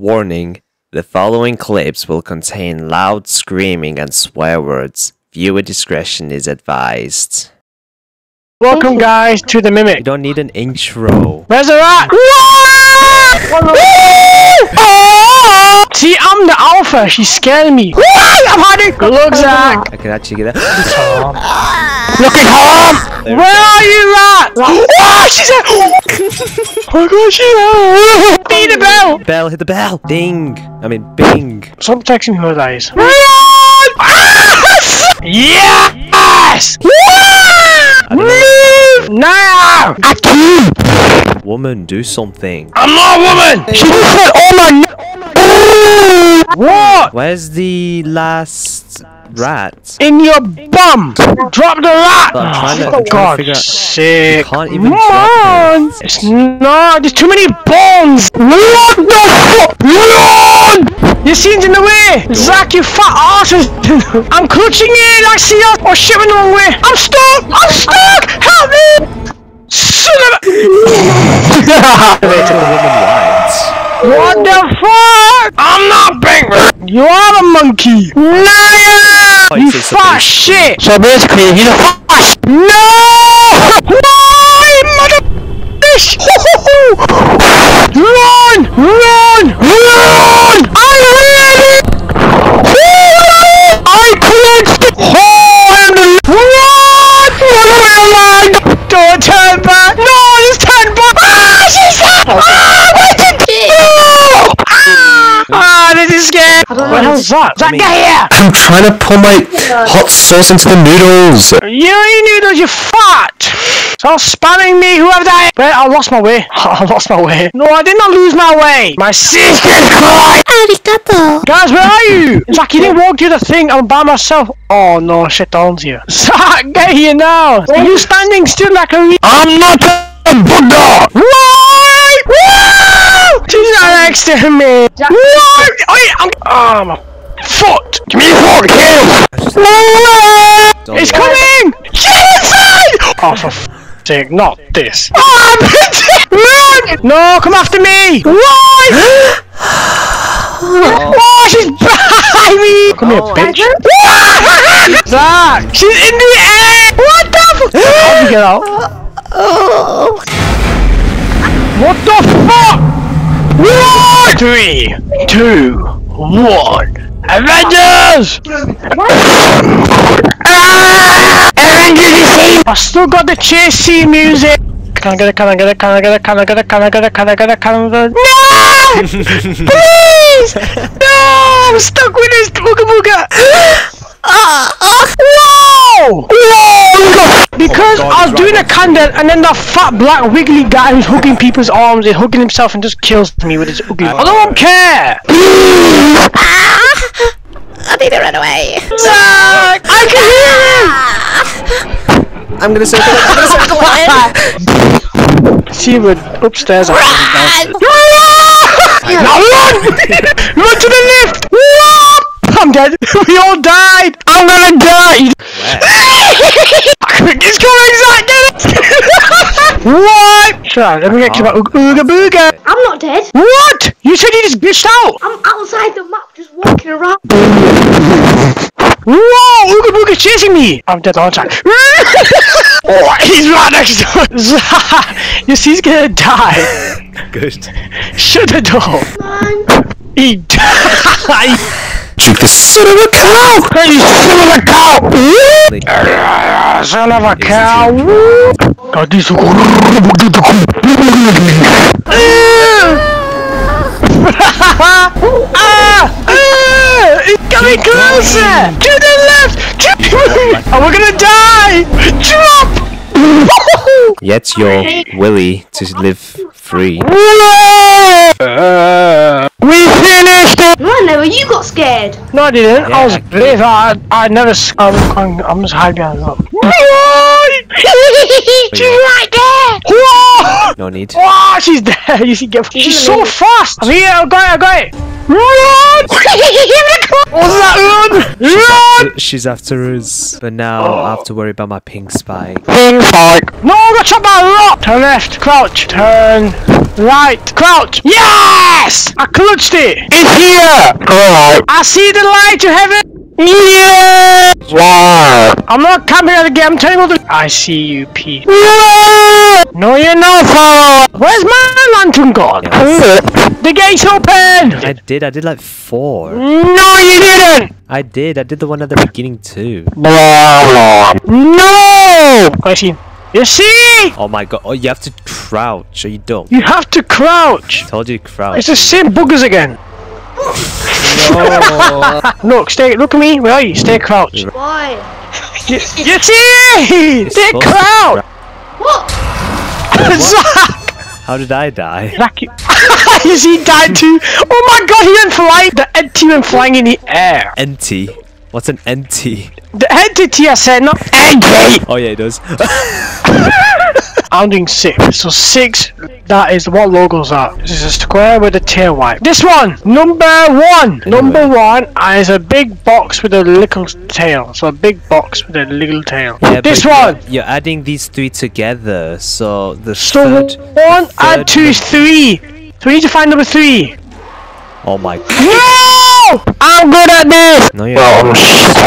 Warning the following clips will contain loud screaming and swear words. Viewer discretion is advised. Welcome, guys, to the Mimic. You don't need an intro. Where's the rat? See, I'm the alpha. She's scaring me. I'm hiding. Good luck, Zach. I can actually get that. Looking home. There Where are you, rat? Oh, she's a. oh my god, she's a. Beat the bell. Bell, hit the bell! Ding! I mean, bing! Stop texting me who that is. Run! Yes! I don't know. Move now! I can't. Woman, do something. I'm not a woman. She just said, "Oh my." What? Where's the last rat? In your bum. Drop the rat. I'm Oh, I'm trying to God figure out- sake. can't even Come on. it. It's not. There's too many bones. What the fuck? Run! Your scene's in the way. Zach, you fat artist. I'm clutching it. I see you. Oh shit, went the wrong way. I'm stuck. I'm stuck. Help me. Son of a. They took the woman white. What the fuck? I'm not big. You are a monkey. Liar! Oh, you you say so fat basically- shit. So basically, he's a fat. sh- No! Why, mother? Fish! Run! Run! Run! I really. I clenched. Oh, I'm the. Run! Run! Don't turn back. No, just turn back. Ah, she's. Ah, where did you? Ah, ah, this is scary. What the hell's that? Zach, get here! I'm trying to pour my hot sauce into the noodles. You ain't noodles, you fat! Stop spamming me, whoever that is! Wait, I lost my way. I lost my way. No, I did not lose my way! My sister's crying! Arigato. Guys, where are you? Zach, you didn't walk through the thing, I'm by myself. Oh no, shit, Dawn's here. Zach, get here now! Are you standing still like a re- I'm not a Buddha. Why? Right next to me! What? Oh, Wait, I'm- Oh, my foot! Give me your fork, kill. It's coming! Get inside! Oh, for f- sake, not this. Oh, Run! No, come after me! Why? oh, she's behind me! Come here, Oh. bitch. Zach, she's in the air! What the f- How do you get out? What the fuck? One, three, two, one. Avengers! Ah! Avengers! I still got the chase scene music. Can I get it? Can I get it? Can I get it? Can I get it? Can I get it? Can I get it? Can I get it? No! Please! No! I'm stuck with this booga booga. Whoa! Whoa! Because God, I was doing right a candle and then the fat black wiggly guy who's hooking people's arms is hooking himself and just kills me with his ugly. I don't care! Ah! I need to run away. Zach! I can hear him! Ah! I'm gonna circle it, I'm gonna circle it! See, we're upstairs. Run! Now run! run to the lift! What? I'm dead. We all died. I'm gonna die. it's coming, Zach. Get it. what? Sure. Let me get you oh, my ooga ooga booga. I'm not dead. What? You said you just glitched out. I'm outside the map just walking around. Whoa! Ooga booga's chasing me. I'm dead all the time. oh, he's right next to us. Zach, you see, he's gonna die. Good. Shut the door. Man. He died. The son of a cow. Hey, son of a cow! Ah, Son of a cow! God, this ah! Ah! It's coming closer! To the left! To oh, we're gonna die! Drop! yet you're willy to live free. Uh, we finished it! Run over, you got scared. No, I didn't. I was Yeah. brave. I, I never. s- I'm, I'm, I'm just hiding behind the rock. She's right there! Whoa! No need. Wow, she's there. You see, get, she's so fast. I'm here. I got it. I got it. Run! What's that, run? Run! She's after us. But now I have to worry about my pink spike. Pink spike. No, I got shot by a rock! Turn left, crouch, turn right, crouch. Yes! I clutched it! It's here! Alright. I see the light to heaven! Yeah! Wow! I'm not coming at again, I'm telling you the- I see you, P. No, you're not, follower! Where's my lantern gone? The gate's open! I did. I did like four. No, you didn't! I did. I did the one at the beginning too. No! I see. You see? Oh my god. Oh, you have to crouch. Are you dumb? You have to crouch. Told you to crouch. It's the same boogers again. Look, stay. Look at me. Where are you? Stay crouched. Why? You, you see? Stay supposed to crouched. What? Zach. How did I die? Zach, you. you see, died too. Oh my God, he went flying. The entity went flying in the air. NT. What's an NT? The entity I said, not entity. Oh yeah, it does. I'm doing six. So six. That is what logos are. This is a square with a tail wipe. This one, number one. Number one uh, is a big box with a little tail. So a big box with a little tail. Yeah, this one. You're, you're adding these three together, so the So third. one third and two is three. So we need to find number three. Oh my. god. No! I'm good at this. No, you're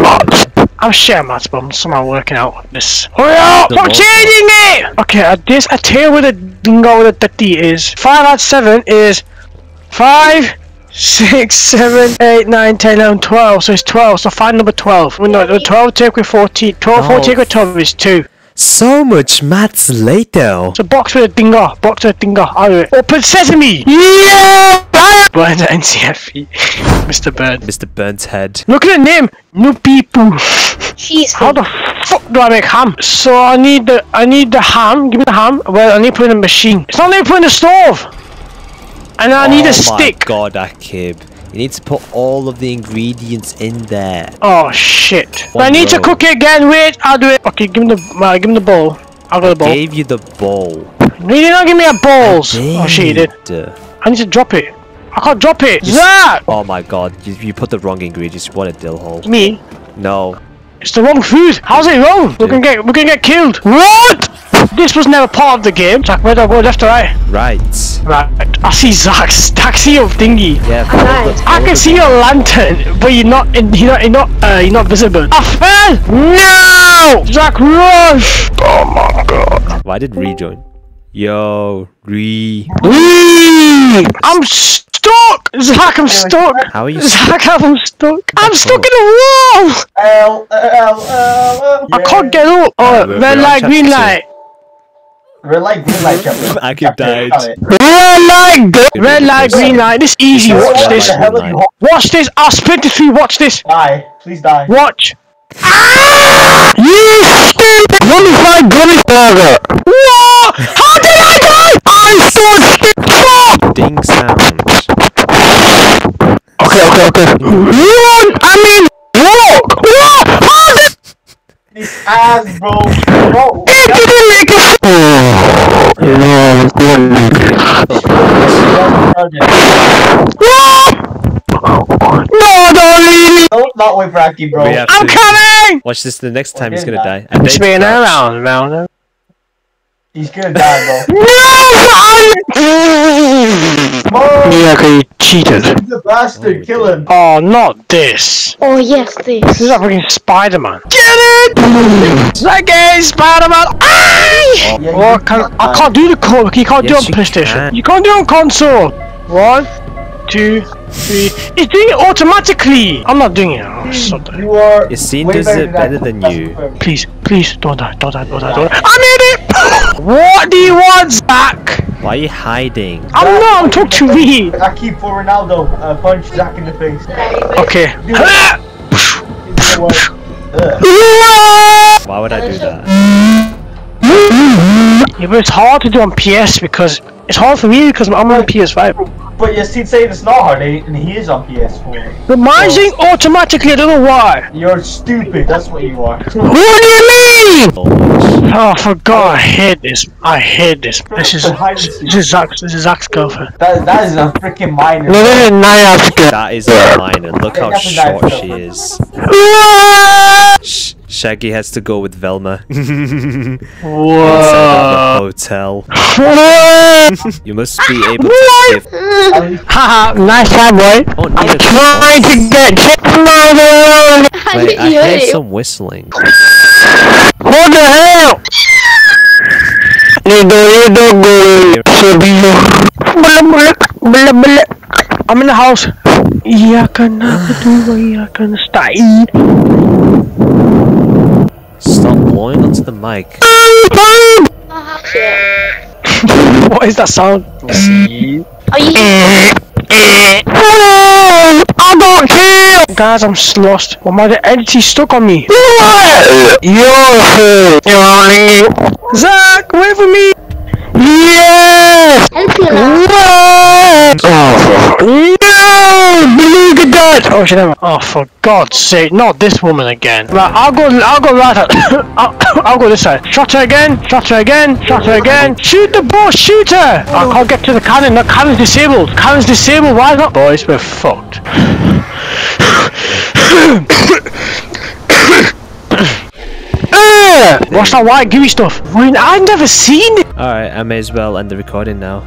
not. I'm shit at maths, but I'm somehow working out this. Hurry up! The I'm changing it! Okay, uh, this a tail with a dingo with a 30 is 5 add 7 is 5, 6, 7, 8, 9, 10, 11, 12. So it's 12. So find number 12. Well, no, 12 take with 14. 12, No. 14 with 12 is 2. So much maths later. So box with a dingo. Box with a dingo. I'll do it. Open sesame! Yeah! Burns at NCFE. Mr. Burns. Mr. Burns head. Look at the name! New people. She's How the fuck do I make ham? So I need the I need the ham. Give me the ham. Well, I need to put it in the machine. It's not let me put in the stove. And I need oh a stick. my god, Akib. You need to put all of the ingredients in there. Oh shit! One I need to cook it again. Wait, I'll do it. Okay, give me the uh, give me the bowl. I'll go the bowl. Gave you the bowl. No, you did not give me a balls. Oh shit, you did. Did. I need to drop it. I can't drop it. Zach! Oh my god, you, you put the wrong ingredients. You want a dill hole. Me? No. It's the wrong food. How's it wrong? We're gonna get we're gonna get killed. What? This was never part of the game. Jack, where do I go? Left or right? Right. Right. I see Zach's taxi of thingy. Yeah. Nice. I can see your lantern, but you're not in, you're not you're not uh, you're not visible. I fell. No, Zach, rush! Oh my god. Why did rejoin? Yo, re. I'm stuck. Zach, I'm stuck. How are you? Zach, I'm stuck. I'm stuck in the wall. L L L I can't get up. Oh, we're- red light, green light. Red light, green light, chapter. Akib Chapter, died. Red light, red light, green light. This easy. Watch this. light. What the hell are you ho- Watch this. I'll sprint it through. Watch this. Die. Please die. Watch. Ah! You stupid! Mummified gummy burger! What? How did I die? I'm! Ding sound. Okay, okay, okay. Run! I mean, walk! What? How did This ass, bro. Bro. it didn't make oh. it? No, No, don't leave me! Don't not wait for Aki, bro. We have I'm to- coming! Watch this. The next time he's Okay, gonna bye. die. And It's then been crouch. around, around. He's gonna die, bro. No! Bro, Yeah, okay, you cheated. he's a bastard. Oh, Kill him. Oh, not this. Oh yes, this. This is like fucking Spider-Man. Get it! Okay, Spider-Man. Aye! Yeah, Oh, I can't, I can't do the code. You can't do it on PlayStation. can. You can't do it on console. One, two, three. It's doing it automatically. I'm not doing it. Oh, so dumb. You are. Yassine way does better it better that. than you. Please, please, don't die, don't die, don't die, don't die. Ah. I made it! What do you want, Zach? Why are you hiding? I'm not, I'm talking to me. I keep for Ronaldo. Uh, punch Zach in the face. Okay. You know what? Ugh. Why would I do that? Yeah, but it's hard to do on PS because it's hard for me because I'm on PS5. But you're still saying it's not hard, eh? and he is on PS4. But mine's doing automatically, I don't know why. You're stupid, that's what you are. What do you mean? Oh, Oh, for God, I hate this. I hate this. This is Hide and seek. this is Zach's. This is Zach's girlfriend. That, that is a freaking minor. No, this is Naya. that is mine, and look how That's a nice short she is. Sh- Shaggy has to go with Velma. Whoa. hotel. You must be able to give. Haha, nice try, boy. Oh, I'm neither- trying to get checkmate. Wait, I you heard heard some whistling. What the hell? I'm in the house. Iyaka na'budu wa iyaka nasta'in. Stop blowing onto the mic. What is that sound? Are you? I don't care! Guys, I'm s- lost. Well, my entity stuck on me. You're Zach, wait for me! Yes! Help you now. No! Look at that! Oh shit! never- Oh, for God's sake! Not this woman again. Right, I'll go. I'll go right. At, I'll, I'll go this side. Shot her again. Shot her again. Shot her again. Shoot the boss! Shoot her! I can't get to the cannon. The cannon's disabled. Cannon's disabled. Why not? Boys, we're fucked. Uh, What's that white gooey stuff? Wait, I've never seen it. Alright, I may as well end the recording now.